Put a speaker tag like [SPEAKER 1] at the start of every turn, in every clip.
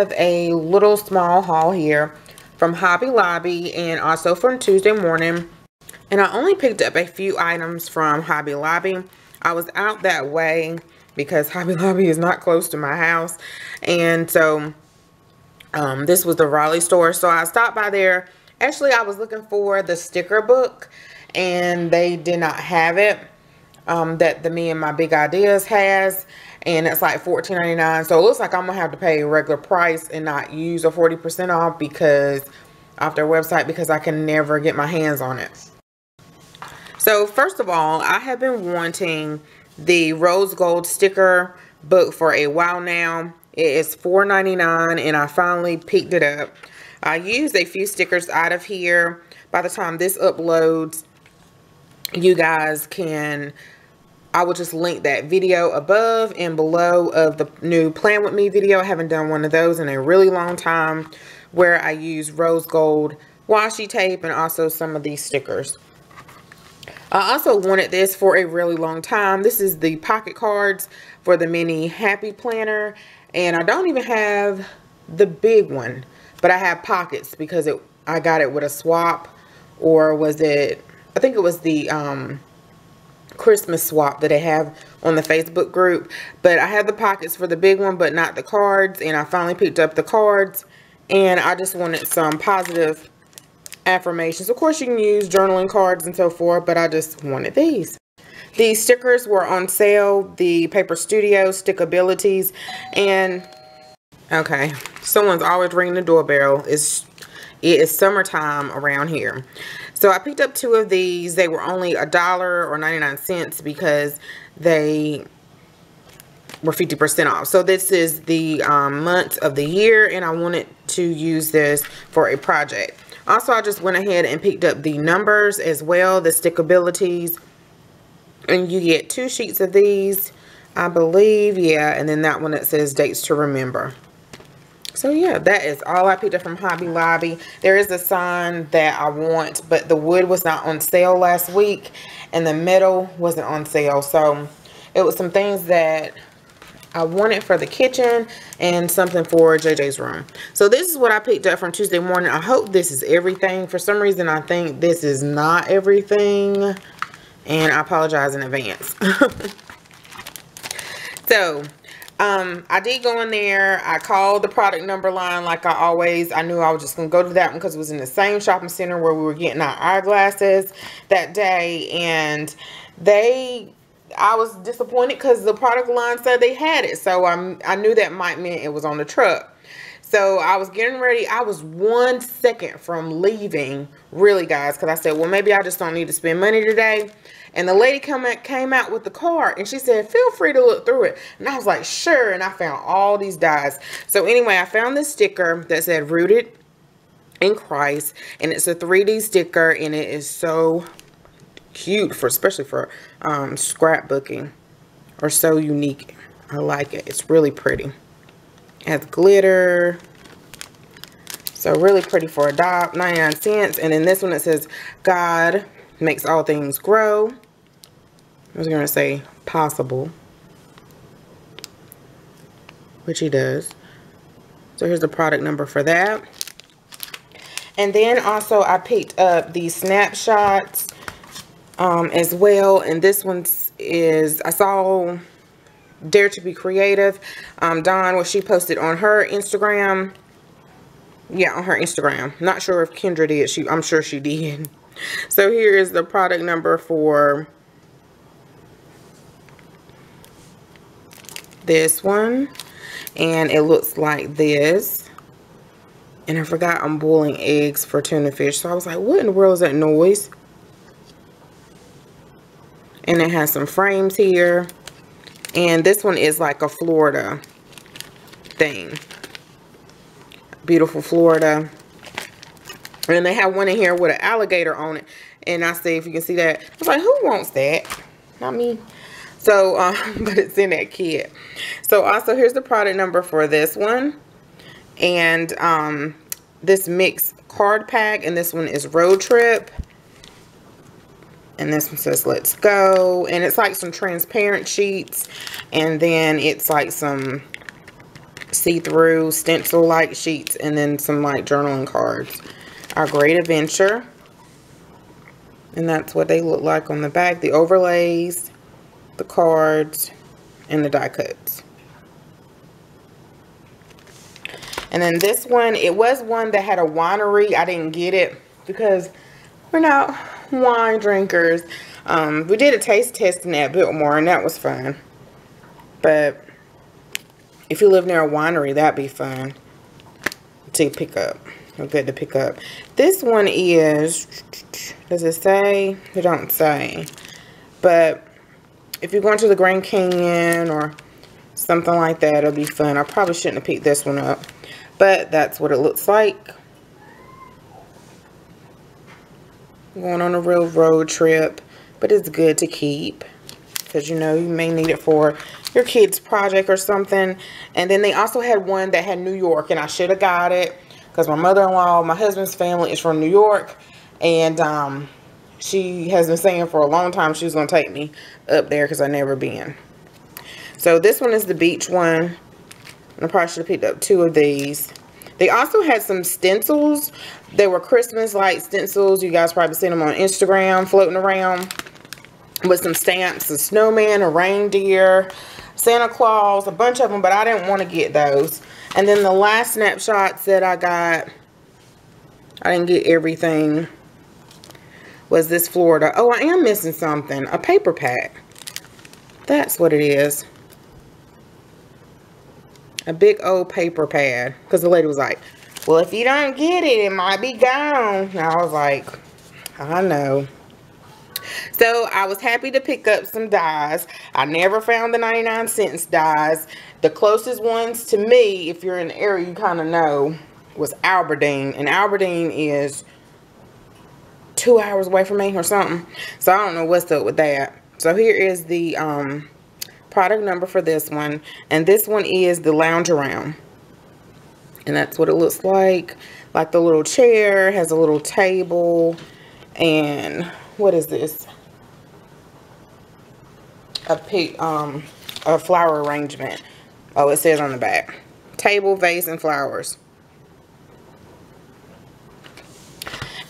[SPEAKER 1] have a little small haul here from Hobby Lobby and also from Tuesday morning. And I only picked up a few items from Hobby Lobby. I was out that way because Hobby Lobby is not close to my house. And so um, this was the Raleigh store. So I stopped by there. Actually I was looking for the sticker book and they did not have it um, that the Me and My Big Ideas has and it's like $14.99 so it looks like i'm gonna have to pay a regular price and not use a 40 percent off because off their website because i can never get my hands on it. So first of all i have been wanting the rose gold sticker book for a while now. It is $4.99 and i finally picked it up. I used a few stickers out of here. By the time this uploads you guys can I will just link that video above and below of the new Plan With Me video. I haven't done one of those in a really long time where I use rose gold washi tape and also some of these stickers. I also wanted this for a really long time. This is the pocket cards for the mini happy planner and I don't even have the big one but I have pockets because it I got it with a swap or was it I think it was the um Christmas swap that I have on the Facebook group. But I have the pockets for the big one, but not the cards. And I finally picked up the cards. And I just wanted some positive affirmations. Of course, you can use journaling cards and so forth, but I just wanted these. These stickers were on sale, the Paper Studio Stickabilities, and okay, someone's always ringing the doorbell. It's, it is summertime around here. So I picked up two of these. They were only a dollar or 99 cents because they were 50% off. So this is the um, month of the year and I wanted to use this for a project. Also, I just went ahead and picked up the numbers as well, the stickabilities. And you get two sheets of these, I believe. Yeah, and then that one that says dates to remember. So yeah, that is all I picked up from Hobby Lobby. There is a sign that I want, but the wood was not on sale last week and the metal wasn't on sale. So it was some things that I wanted for the kitchen and something for JJ's room. So this is what I picked up from Tuesday morning. I hope this is everything. For some reason, I think this is not everything. And I apologize in advance. so um, I did go in there. I called the product number line like I always. I knew I was just going to go to that one because it was in the same shopping center where we were getting our eyeglasses that day. And they, I was disappointed because the product line said they had it. So I'm, I knew that might mean it was on the truck. So I was getting ready. I was one second from leaving, really, guys, because I said, well, maybe I just don't need to spend money today. And the lady come came out with the card and she said, feel free to look through it. And I was like, sure. And I found all these dies. So anyway, I found this sticker that said rooted in Christ. And it's a 3D sticker and it is so cute for, especially for um, scrapbooking or so unique. I like it. It's really pretty. It has glitter. So really pretty for a dog, 99 cents. And then this one it says, God makes all things grow. I was to say possible, which he does. So here's the product number for that. And then also I picked up the snapshots um, as well. And this one is, I saw Dare to be Creative. Um, Dawn, what she posted on her Instagram. Yeah, on her Instagram. Not sure if Kendra did. She, I'm sure she did. So here is the product number for this one. And it looks like this. And I forgot I'm boiling eggs for tuna fish. So I was like, what in the world is that noise? And it has some frames here. And this one is like a Florida thing. Beautiful Florida. And they have one in here with an alligator on it. And I say, if you can see that, I was like, who wants that? Not me. So, um, but it's in that kit. So also here's the product number for this one. And um, this mix card pack. And this one is Road Trip. And this one says, let's go. And it's like some transparent sheets. And then it's like some see-through stencil like sheets and then some like journaling cards. Our Great Adventure. And that's what they look like on the back. The overlays, the cards, and the die cuts. And then this one, it was one that had a winery. I didn't get it because we're not wine drinkers. Um, we did a taste testing at Biltmore and that was fun. But if you live near a winery, that'd be fun to pick up. Good to pick up. This one is, does it say? It don't say. But if you're going to the Grand Canyon or something like that, it'll be fun. I probably shouldn't have picked this one up. But that's what it looks like. Going on a real road trip. But it's good to keep. Because you know you may need it for your kid's project or something. And then they also had one that had New York. And I should have got it. Because my mother-in-law, my husband's family is from New York. And um, she has been saying for a long time she was going to take me up there because i never been. So this one is the beach one. I probably should have picked up two of these. They also had some stencils. They were Christmas light stencils. You guys probably seen them on Instagram floating around with some stamps, a snowman, a reindeer, Santa Claus, a bunch of them, but I didn't want to get those. And then the last snapshots that I got, I didn't get everything, was this Florida. Oh, I am missing something, a paper pack. That's what it is a big old paper pad because the lady was like well if you don't get it it might be gone. And I was like I know. So I was happy to pick up some dies I never found the 99 cents dies the closest ones to me if you're in the area you kind of know was Aberdeen and Aberdeen is two hours away from me or something. So I don't know what's up with that. So here is the um product number for this one. And this one is the lounge around. And that's what it looks like. Like the little chair, has a little table. And what is this? A pick, um, a flower arrangement. Oh, it says on the back. Table, vase, and flowers.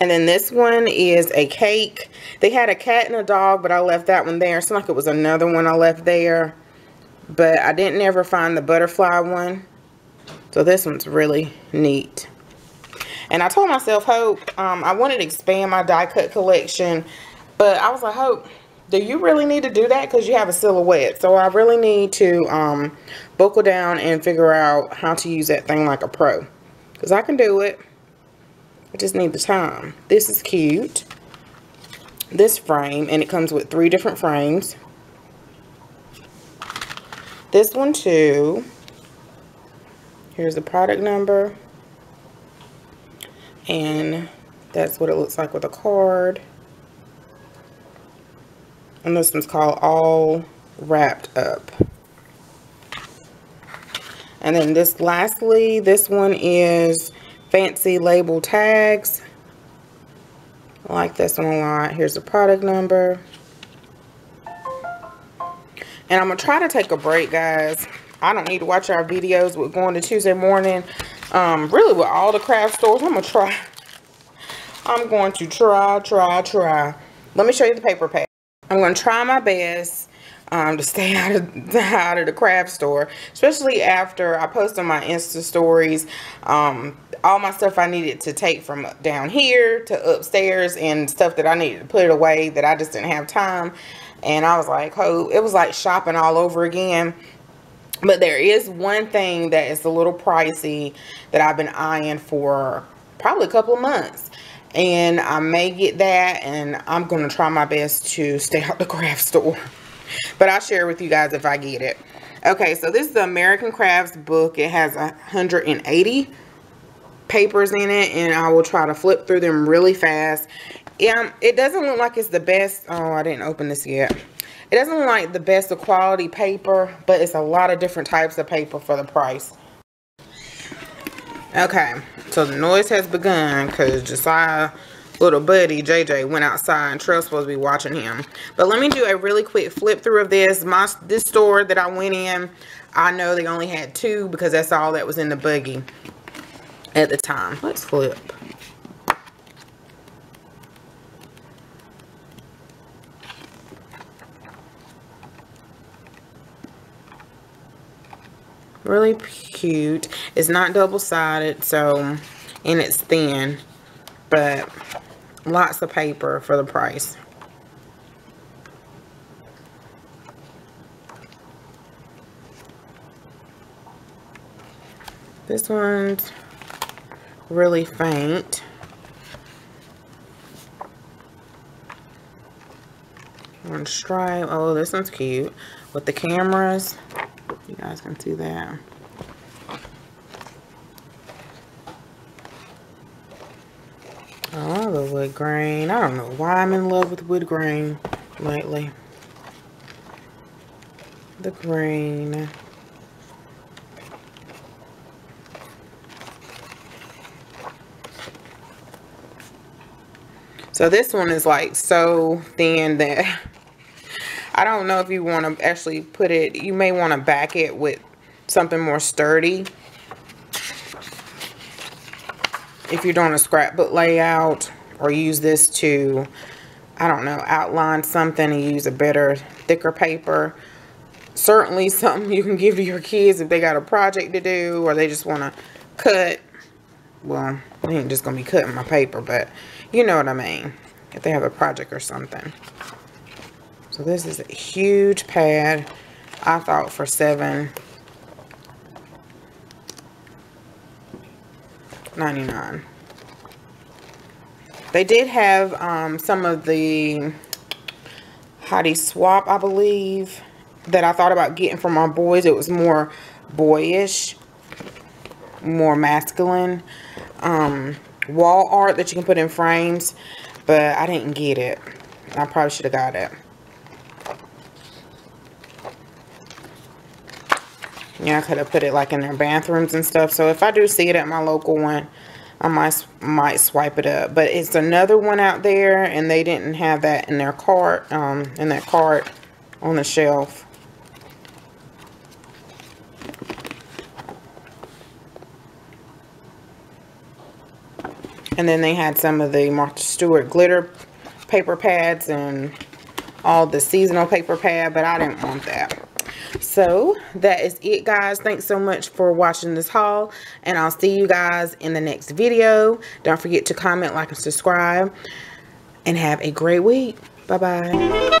[SPEAKER 1] And then this one is a cake. They had a cat and a dog, but I left that one there. It's like it was another one I left there. But I didn't ever find the butterfly one. So this one's really neat. And I told myself, Hope, um, I wanted to expand my die cut collection. But I was like, Hope, do you really need to do that? Because you have a silhouette. So I really need to um, buckle down and figure out how to use that thing like a pro. Because I can do it. I just need the time. This is cute. This frame, and it comes with three different frames. This one too. Here's the product number. And that's what it looks like with a card. And this one's called All Wrapped Up. And then this lastly, this one is fancy label tags. I like this one a lot. Here's the product number. And I'm going to try to take a break, guys. I don't need to watch our videos with going to Tuesday morning. Um, really, with all the craft stores, I'm going to try. I'm going to try, try, try. Let me show you the paper pack. I'm going to try my best um, to stay out of, out of the craft store. Especially after I post on my Insta stories. Um, all my stuff I needed to take from down here to upstairs and stuff that I needed to put it away that I just didn't have time. And I was like, oh, it was like shopping all over again. But there is one thing that is a little pricey that I've been eyeing for probably a couple of months. And I may get that and I'm going to try my best to stay out the craft store. But I'll share with you guys if I get it. Okay, so this is the American Crafts book. It has 180 papers in it and I will try to flip through them really fast. Yeah, um, it doesn't look like it's the best. Oh, I didn't open this yet. It doesn't look like the best of quality paper, but it's a lot of different types of paper for the price. Okay, so the noise has begun because Josiah little buddy, JJ, went outside and supposed to be watching him. But let me do a really quick flip through of this. My This store that I went in, I know they only had two because that's all that was in the buggy at the time. Let's flip. really cute it's not double-sided so and it's thin but lots of paper for the price. This one's really faint. One stripe. Oh this one's cute. With the cameras. You guys can see that. Oh, the wood grain. I don't know why I'm in love with wood grain lately. The grain. So this one is like so thin that I don't know if you want to actually put it, you may want to back it with something more sturdy. If you're doing a scrapbook layout or use this to, I don't know, outline something and use a better, thicker paper. Certainly something you can give to your kids if they got a project to do or they just want to cut. Well, they ain't just going to be cutting my paper, but you know what I mean. If they have a project or something. So this is a huge pad. I thought for seven ninety nine. They did have um, some of the Heidi Swapp, I believe, that I thought about getting for my boys. It was more boyish, more masculine um, wall art that you can put in frames, but I didn't get it. I probably should have got it. Yeah, I could have put it like in their bathrooms and stuff. So if I do see it at my local one, I might might swipe it up. But it's another one out there, and they didn't have that in their cart, um, in that cart on the shelf. And then they had some of the Martha Stewart glitter paper pads and all the seasonal paper pad, but I didn't want that so that is it guys. Thanks so much for watching this haul and i'll see you guys in the next video. Don't forget to comment like and subscribe and have a great week. Bye bye